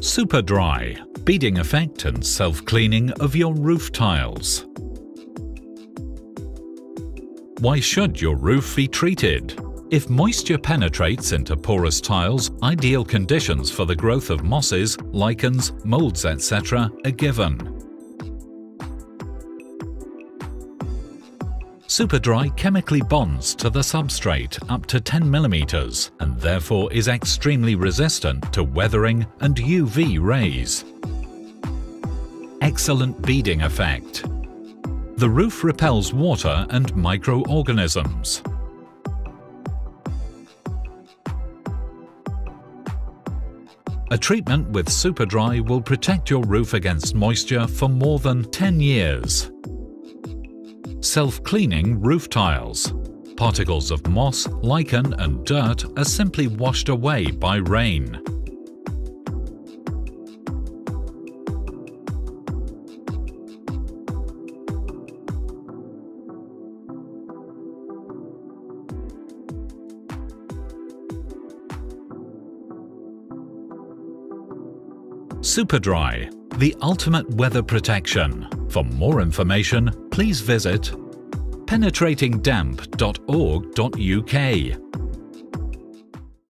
Super Dry – beading effect and self-cleaning of your roof tiles. Why should your roof be treated? If moisture penetrates into porous tiles, ideal conditions for the growth of mosses, lichens, moulds etc. are given. Superdry chemically bonds to the substrate up to 10 mm and therefore is extremely resistant to weathering and UV rays. Excellent beading effect. The roof repels water and microorganisms. A treatment with Superdry will protect your roof against moisture for more than 10 years. Self-cleaning roof tiles. Particles of moss, lichen and dirt are simply washed away by rain. Superdry, the ultimate weather protection. For more information, please visit penetratingdamp.org.uk.